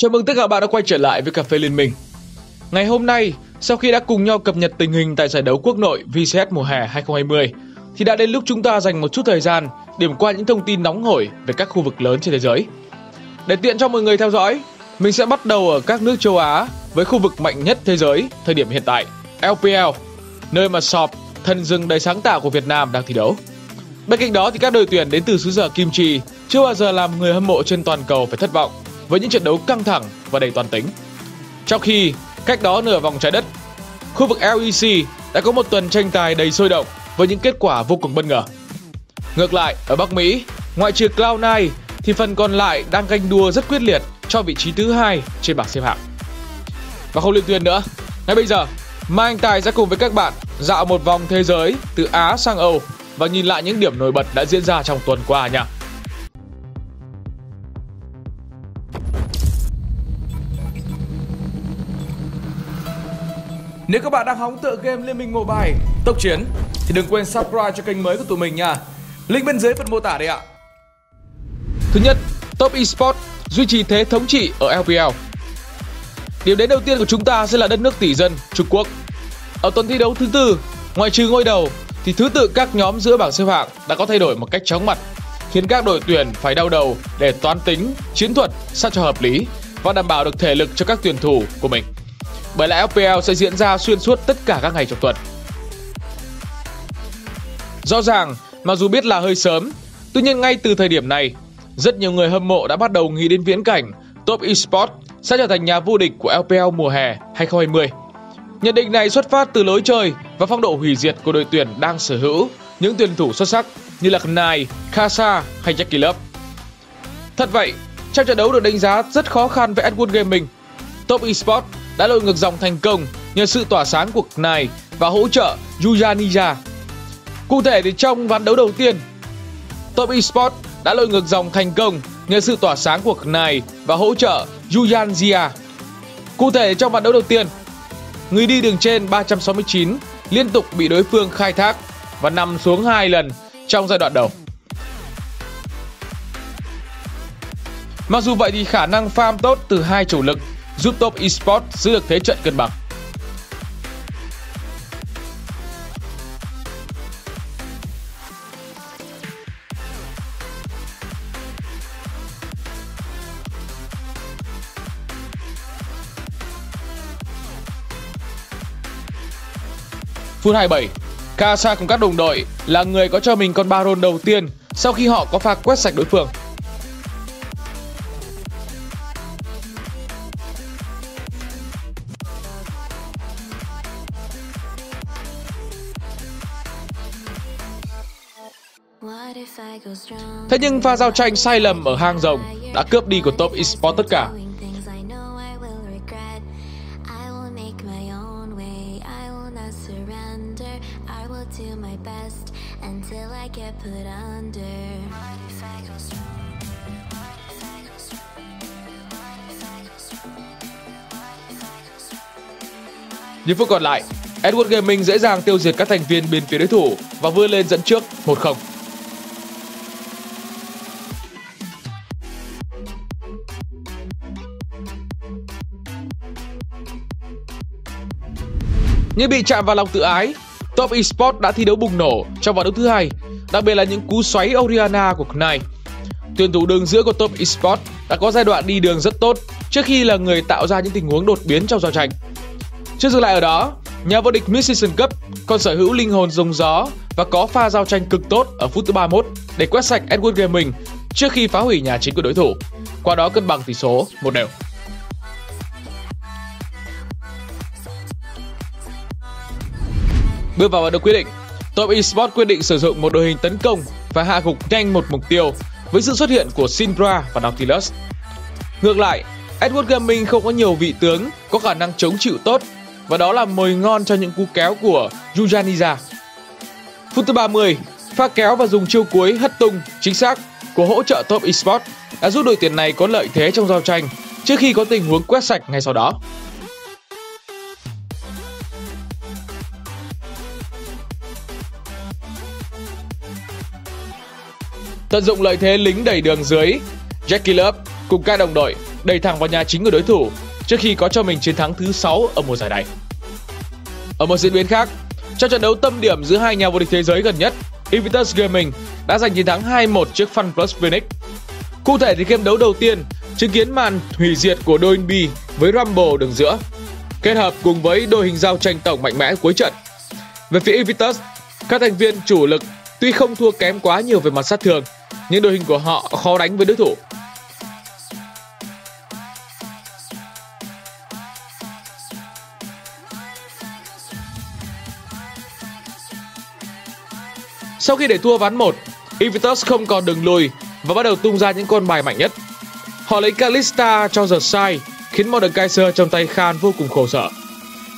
Chào mừng tất cả bạn đã quay trở lại với Cà phê Liên minh. Ngày hôm nay, sau khi đã cùng nhau cập nhật tình hình tại giải đấu quốc nội VCS mùa hè 2020, thì đã đến lúc chúng ta dành một chút thời gian điểm qua những thông tin nóng hổi về các khu vực lớn trên thế giới. Để tiện cho mọi người theo dõi, mình sẽ bắt đầu ở các nước châu Á với khu vực mạnh nhất thế giới thời điểm hiện tại, LPL, nơi mà Sọp, thần rừng đầy sáng tạo của Việt Nam đang thi đấu. Bên cạnh đó thì các đội tuyển đến từ xứ sở Kim Chi chưa bao giờ làm người hâm mộ trên toàn cầu phải thất vọng với những trận đấu căng thẳng và đầy toàn tính. Trong khi cách đó nửa vòng trái đất, khu vực LEC đã có một tuần tranh tài đầy sôi động với những kết quả vô cùng bất ngờ. Ngược lại, ở Bắc Mỹ, ngoại trừ Cloud9 thì phần còn lại đang ganh đua rất quyết liệt cho vị trí thứ hai trên bảng xếp hạng. Và không liên tuyên nữa, ngay bây giờ, Mai Anh Tài sẽ cùng với các bạn dạo một vòng thế giới từ Á sang Âu và nhìn lại những điểm nổi bật đã diễn ra trong tuần qua nha. Nếu các bạn đang hóng tựa game Liên minh Mobile, tốc chiến thì đừng quên subscribe cho kênh mới của tụi mình nha. Link bên dưới phần mô tả đây ạ. Thứ nhất, Top Esports duy trì thế thống trị ở LPL. Điểm đến đầu tiên của chúng ta sẽ là đất nước tỷ dân Trung Quốc. Ở tuần thi đấu thứ tư, ngoại trừ ngôi đầu thì thứ tự các nhóm giữa bảng xếp hạng đã có thay đổi một cách chóng mặt, khiến các đội tuyển phải đau đầu để toán tính, chiến thuật sao cho hợp lý và đảm bảo được thể lực cho các tuyển thủ của mình. Bởi lẽ FPL sẽ diễn ra xuyên suốt tất cả các ngày trong tuần. Rõ ràng, mặc dù biết là hơi sớm, tuy nhiên ngay từ thời điểm này, rất nhiều người hâm mộ đã bắt đầu nghĩ đến viễn cảnh Top Esports sẽ trở thành nhà vô địch của LPL mùa hè 2020. Nhận định này xuất phát từ lối chơi và phong độ hủy diệt của đội tuyển đang sở hữu những tuyển thủ xuất sắc như là Nai, Kasa hay Jackie Love. Thật vậy, trong trận đấu được đánh giá rất khó khăn với Edward Gaming, Top Esports đã lội ngược dòng thành công nhờ sự tỏa sáng của Nai và hỗ trợ Yuya Ninja. Cụ thể thì trong ván đấu đầu tiên, Top Esports đã lội ngược dòng thành công nhờ sự tỏa sáng của Nai và hỗ trợ Yuyan Zia. Cụ thể trong ván đấu đầu tiên, người đi đường trên 369 liên tục bị đối phương khai thác và nằm xuống hai lần trong giai đoạn đầu. Mặc dù vậy thì khả năng farm tốt từ hai chủ lực giúp Top Esports giữ được thế trận cân bằng. Phút 27, Kasa cùng các đồng đội là người có cho mình con Baron đầu tiên sau khi họ có pha quét sạch đối phương. Thế nhưng pha giao tranh sai lầm ở hang rồng đã cướp đi của top esports tất cả. Những phút còn lại, Edward Gaming dễ dàng tiêu diệt các thành viên bên phía đối thủ và vươn lên dẫn trước 1-0. Nhưng bị chạm vào lòng tự ái, Top Esports đã thi đấu bùng nổ trong vòng đấu thứ hai, đặc biệt là những cú xoáy Oriana của Knight. Tuyển thủ đường giữa của Top Esports đã có giai đoạn đi đường rất tốt trước khi là người tạo ra những tình huống đột biến trong giao tranh. Chưa dừng lại ở đó, nhà vô địch Mid-Season Cup còn sở hữu linh hồn rồng gió và có pha giao tranh cực tốt ở phút thứ 31 để quét sạch Edward Gaming trước khi phá hủy nhà chính của đối thủ, qua đó cân bằng tỷ số một đều. Bước vào ván đấu quyết định, Top Esports quyết định sử dụng một đội hình tấn công và hạ gục nhanh một mục tiêu với sự xuất hiện của Syndra và Nautilus. Ngược lại, Edward Gaming không có nhiều vị tướng có khả năng chống chịu tốt và đó là mồi ngon cho những cú kéo của Yujaniza. Phút thứ 30, pha kéo và dùng chiêu cuối hất tung chính xác của hỗ trợ Top Esports đã giúp đội tuyển này có lợi thế trong giao tranh trước khi có tình huống quét sạch ngay sau đó. Tận dụng lợi thế lính đẩy đường dưới, Jackie Love cùng các đồng đội đẩy thẳng vào nhà chính của đối thủ trước khi có cho mình chiến thắng thứ 6 ở mùa giải này. Ở một diễn biến khác, trong trận đấu tâm điểm giữa hai nhà vô địch thế giới gần nhất, Invictus Gaming đã giành chiến thắng 2-1 trước FunPlus Phoenix. Cụ thể thì game đấu đầu tiên chứng kiến màn hủy diệt của đôi B với Rumble đường giữa, kết hợp cùng với đôi hình giao tranh tổng mạnh mẽ cuối trận. Về phía Invictus, các thành viên chủ lực tuy không thua kém quá nhiều về mặt sát thương, những đội hình của họ khó đánh với đối thủ. Sau khi để thua ván 1, Invictus không còn đường lùi và bắt đầu tung ra những con bài mạnh nhất. Họ lấy Kalista cho giật Sai, khiến Mordekaiser trong tay Khan vô cùng khổ sở.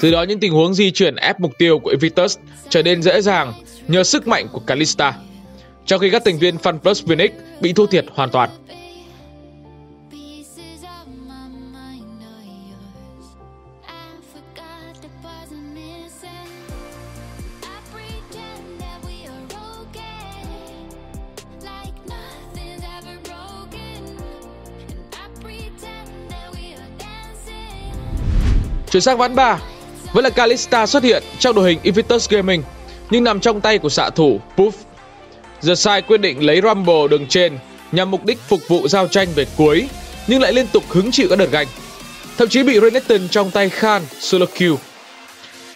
Từ đó những tình huống di chuyển ép mục tiêu của Invictus trở nên dễ dàng nhờ sức mạnh của Kalista. Trong khi các thành viên FunPlus Phoenix bị thua thiệt hoàn toàn. Chuyển sang ván 3, vẫn là Kalista xuất hiện trong đội hình Invictus Gaming, nhưng nằm trong tay của xạ thủ Puff. The Sai quyết định lấy Rumble đường trên nhằm mục đích phục vụ giao tranh về cuối, nhưng lại liên tục hứng chịu các đợt gạch. Thậm chí bị Renekton trong tay Khan solo kill.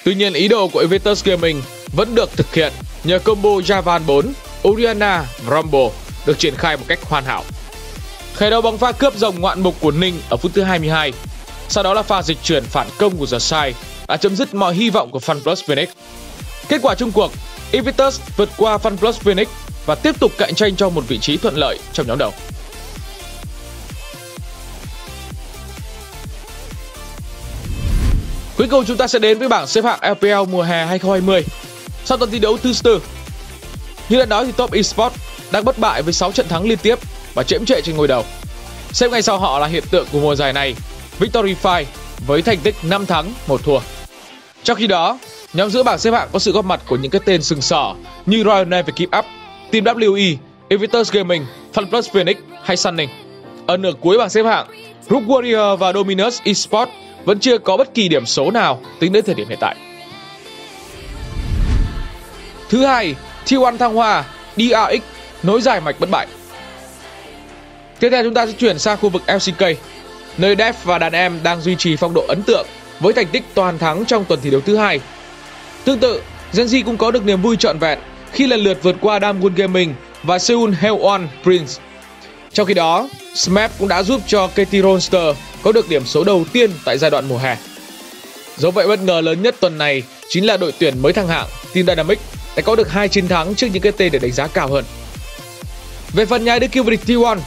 Tuy nhiên ý đồ của Invictus Gaming vẫn được thực hiện nhờ combo Javan 4, Oriana và Rumble được triển khai một cách hoàn hảo. Khởi đầu bóng pha cướp dòng ngoạn mục của Ninh ở phút thứ 22 sau đó là pha dịch chuyển phản công của The Sai đã chấm dứt mọi hy vọng của FunPlus Phoenix. Kết quả chung cuộc, Invictus vượt qua FunPlus Phoenix và tiếp tục cạnh tranh cho một vị trí thuận lợi trong nhóm đầu. Cuối cùng chúng ta sẽ đến với bảng xếp hạng LPL mùa hè 2020. Sau tuần thi đấu thứ tư, như đã nói thì Top Esports đang bất bại với 6 trận thắng liên tiếp và chiếm trệ trên ngôi đầu. Xếp ngay sau họ là hiện tượng của mùa giải này Victory Five với thành tích 5 thắng, 1 thua. Trong khi đó, nhóm giữa bảng xếp hạng có sự góp mặt của những cái tên sừng sỏ như Royal Navy Keep Up, Team WE, Invictus Gaming, FunPlus Phoenix hay Sunning. Ở nửa cuối bảng xếp hạng, Rook Warrior và Dominus Esports vẫn chưa có bất kỳ điểm số nào tính đến thời điểm hiện tại. Thứ hai, T1 Thăng Hoa, DRX nối dài mạch bất bại. Tiếp theo chúng ta sẽ chuyển sang khu vực LCK nơi DEF và đàn em đang duy trì phong độ ấn tượng với thành tích toàn thắng trong tuần thi đấu thứ hai. Tương tự, Genji cũng có được niềm vui trọn vẹn khi lần lượt vượt qua Damwon Gaming và Seoul Hellon Prince. Trong khi đó, Smap cũng đã giúp cho KT Ronster có được điểm số đầu tiên tại giai đoạn mùa hè. Dấu vậy bất ngờ lớn nhất tuần này chính là đội tuyển mới thăng hạng Team Dynamic đã có được hai chiến thắng trước những cái tên để đánh giá cao hơn. Về phần nhà đương kim vô địch T1,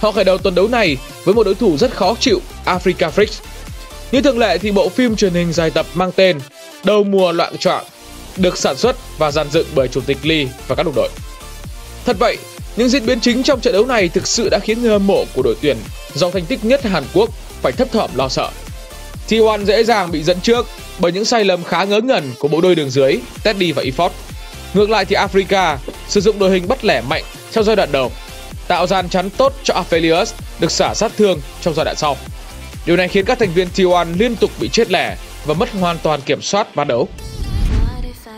Họ khởi đầu tuần đấu này với một đối thủ rất khó chịu, Africa Freaks. Như thường lệ thì bộ phim truyền hình dài tập mang tên Đầu mùa loạn trọng được sản xuất và dàn dựng bởi chủ tịch Lee và các đồng đội. Thật vậy, những diễn biến chính trong trận đấu này thực sự đã khiến người hâm mộ của đội tuyển giàu thành tích nhất Hàn Quốc phải thấp thỏm lo sợ. T1 dễ dàng bị dẫn trước bởi những sai lầm khá ngớ ngẩn của bộ đôi đường dưới Teddy và Efort. Ngược lại thì Africa sử dụng đội hình bắt lẻ mạnh trong giai đoạn đầu tạo gian chắn tốt cho Aphelios được xả sát thương trong giai đoạn sau. Điều này khiến các thành viên T1 liên tục bị chết lẻ và mất hoàn toàn kiểm soát ván đấu.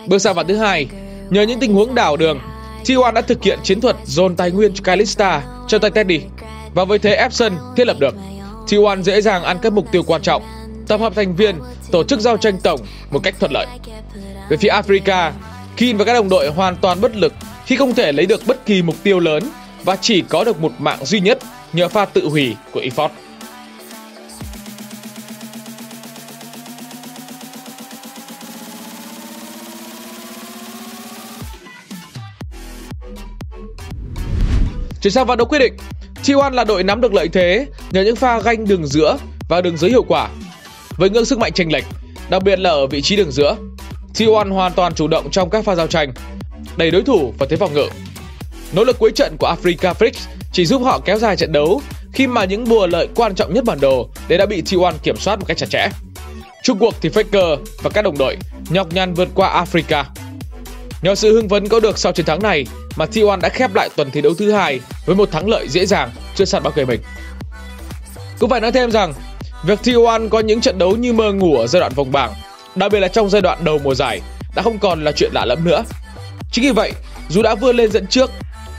Bước sang ván thứ hai, nhờ những tình huống đảo đường, T1 đã thực hiện chiến thuật dồn tài nguyên cho Kalista cho tay Teddy và với thế Epson thiết lập được. T1 dễ dàng ăn các mục tiêu quan trọng, tập hợp thành viên, tổ chức giao tranh tổng một cách thuận lợi. Về phía Africa, Kin và các đồng đội hoàn toàn bất lực khi không thể lấy được bất kỳ mục tiêu lớn và chỉ có được một mạng duy nhất nhờ pha tự hủy của Efort. Chuyển sang ván đấu quyết định, T1 là đội nắm được lợi thế nhờ những pha ganh đường giữa và đường dưới hiệu quả. Với ngưỡng sức mạnh chênh lệch, đặc biệt là ở vị trí đường giữa, T1 hoàn toàn chủ động trong các pha giao tranh, đẩy đối thủ vào thế phòng ngự Nỗ lực cuối trận của Africa Freaks chỉ giúp họ kéo dài trận đấu khi mà những bùa lợi quan trọng nhất bản đồ đều đã bị T1 kiểm soát một cách chặt chẽ. Trung cuộc thì Faker và các đồng đội nhọc nhằn vượt qua Africa. Nhờ sự hưng phấn có được sau chiến thắng này mà T1 đã khép lại tuần thi đấu thứ hai với một thắng lợi dễ dàng chưa sàn bao kỳ mình. Cũng phải nói thêm rằng, việc T1 có những trận đấu như mơ ngủ ở giai đoạn vòng bảng, đặc biệt là trong giai đoạn đầu mùa giải, đã không còn là chuyện lạ lẫm nữa. Chính vì vậy, dù đã vươn lên dẫn trước,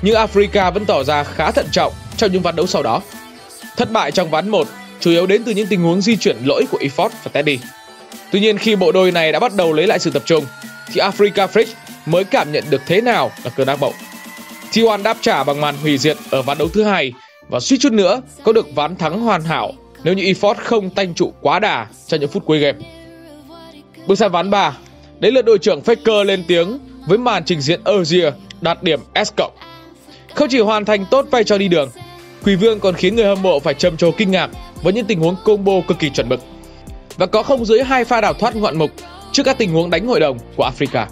nhưng Africa vẫn tỏ ra khá thận trọng trong những ván đấu sau đó. Thất bại trong ván 1 chủ yếu đến từ những tình huống di chuyển lỗi của Efort và Teddy. Tuy nhiên khi bộ đôi này đã bắt đầu lấy lại sự tập trung, thì Africa Fridge mới cảm nhận được thế nào là cơn ác mộng. T1 đáp trả bằng màn hủy diệt ở ván đấu thứ hai và suýt chút nữa có được ván thắng hoàn hảo nếu như Efort không tanh trụ quá đà trong những phút cuối game. Bước sang ván 3, đến lượt đội trưởng Faker lên tiếng với màn trình diễn Azir đạt điểm S. Không chỉ hoàn thành tốt vai trò đi đường, Quỷ Vương còn khiến người hâm mộ phải trầm trồ kinh ngạc với những tình huống combo cực kỳ chuẩn mực và có không dưới hai pha đảo thoát ngoạn mục trước các tình huống đánh hội đồng của Africa.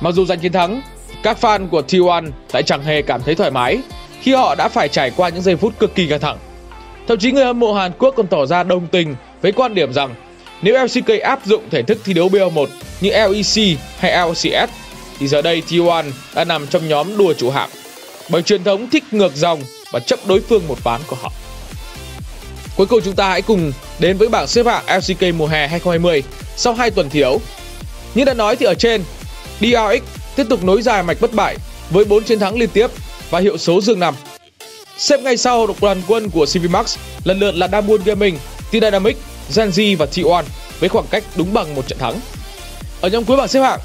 Mặc dù giành chiến thắng, các fan của T1 lại chẳng hề cảm thấy thoải mái khi họ đã phải trải qua những giây phút cực kỳ căng thẳng. Thậm chí người hâm mộ Hàn Quốc còn tỏ ra đồng tình với quan điểm rằng nếu LCK áp dụng thể thức thi đấu BO1 như LEC hay LCS thì giờ đây T1 đã nằm trong nhóm đua chủ hạng bởi truyền thống thích ngược dòng và chấp đối phương một ván của họ. Cuối cùng chúng ta hãy cùng đến với bảng xếp hạng LCK mùa hè 2020 sau 2 tuần thi đấu. Như đã nói thì ở trên, DRX tiếp tục nối dài mạch bất bại với 4 chiến thắng liên tiếp và hiệu số dương nằm. Xếp ngay sau đoàn quân của CV Max lần lượt là Damwon Gaming, T-Dynamic, Genji và T1 với khoảng cách đúng bằng một trận thắng. Ở nhóm cuối bảng xếp hạng,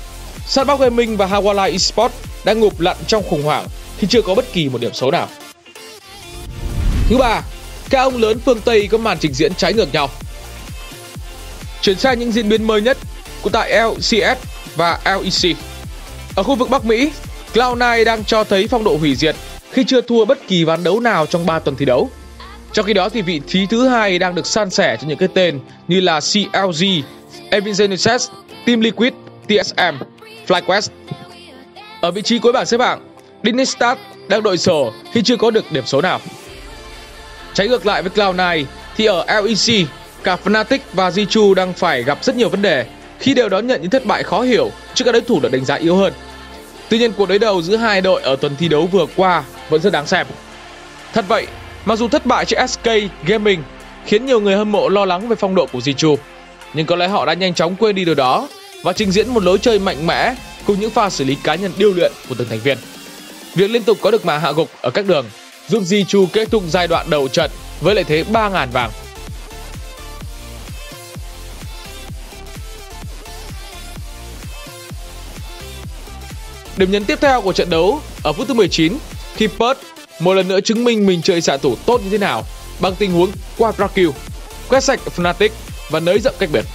Sandbox Gaming và Hawala Esports đang ngụp lặn trong khủng hoảng khi chưa có bất kỳ một điểm số nào. Thứ ba, các ông lớn phương Tây có màn trình diễn trái ngược nhau. Chuyển sang những diễn biến mới nhất của tại LCS và LEC. Ở khu vực Bắc Mỹ, Cloud9 đang cho thấy phong độ hủy diệt khi chưa thua bất kỳ ván đấu nào trong 3 tuần thi đấu. Trong khi đó thì vị trí thứ hai đang được san sẻ cho những cái tên như là CLG, Evin Team Liquid, TSM, FlyQuest. Ở vị trí cuối bảng xếp hạng, Dinistat đang đội sổ khi chưa có được điểm số nào. Trái ngược lại với Cloud9 thì ở LEC, cả Fnatic và Zichu đang phải gặp rất nhiều vấn đề khi đều đón nhận những thất bại khó hiểu trước các đối thủ được đánh giá yếu hơn. Tuy nhiên cuộc đối đầu giữa hai đội ở tuần thi đấu vừa qua vẫn rất đáng xem. Thật vậy, mặc dù thất bại trước SK Gaming khiến nhiều người hâm mộ lo lắng về phong độ của Jichu, nhưng có lẽ họ đã nhanh chóng quên đi điều đó và trình diễn một lối chơi mạnh mẽ cùng những pha xử lý cá nhân điêu luyện của từng thành viên. Việc liên tục có được màn hạ gục ở các đường giúp Jichu kết thúc giai đoạn đầu trận với lợi thế 3.000 vàng. Điểm nhấn tiếp theo của trận đấu ở phút thứ 19 khi Perth một lần nữa chứng minh mình chơi xạ thủ tốt như thế nào bằng tình huống quadra kill, quét sạch Fnatic và nới rộng cách biệt.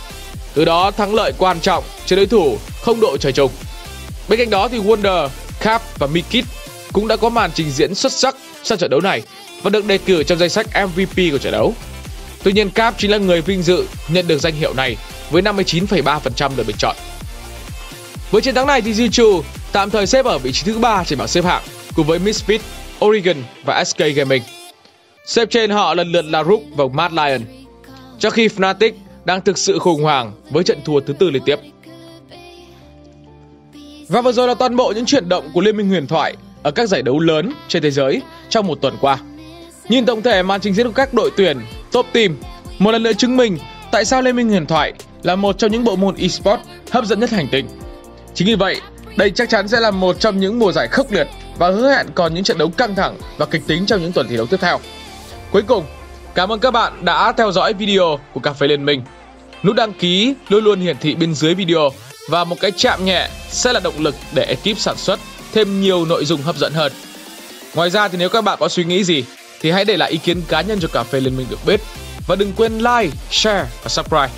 Từ đó thắng lợi quan trọng trên đối thủ không đội trời chung. Bên cạnh đó thì Wonder, Cap và Mikit cũng đã có màn trình diễn xuất sắc sau trận đấu này và được đề cử trong danh sách MVP của trận đấu. Tuy nhiên Cap chính là người vinh dự nhận được danh hiệu này với 59,3% được bình chọn. Với chiến thắng này thì Zichu tạm thời xếp ở vị trí thứ ba trên bảng xếp hạng cùng với Misfit, Oregon và SK Gaming. Xếp trên họ lần lượt là Rook và Mad Lion. Trong khi Fnatic đang thực sự khủng hoảng với trận thua thứ tư liên tiếp. Và vừa rồi là toàn bộ những chuyển động của Liên minh huyền thoại ở các giải đấu lớn trên thế giới trong một tuần qua. Nhìn tổng thể màn trình diễn của các đội tuyển top team một lần nữa chứng minh tại sao Liên minh huyền thoại là một trong những bộ môn esports hấp dẫn nhất hành tinh. Chính vì vậy, đây chắc chắn sẽ là một trong những mùa giải khốc liệt và hứa hẹn còn những trận đấu căng thẳng và kịch tính trong những tuần thi đấu tiếp theo. Cuối cùng, cảm ơn các bạn đã theo dõi video của Cà phê Liên minh. Nút đăng ký luôn luôn hiển thị bên dưới video và một cái chạm nhẹ sẽ là động lực để ekip sản xuất thêm nhiều nội dung hấp dẫn hơn. Ngoài ra thì nếu các bạn có suy nghĩ gì thì hãy để lại ý kiến cá nhân cho Cà phê Liên minh được biết. Và đừng quên like, share và subscribe.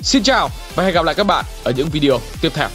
Xin chào và hẹn gặp lại các bạn ở những video tiếp theo.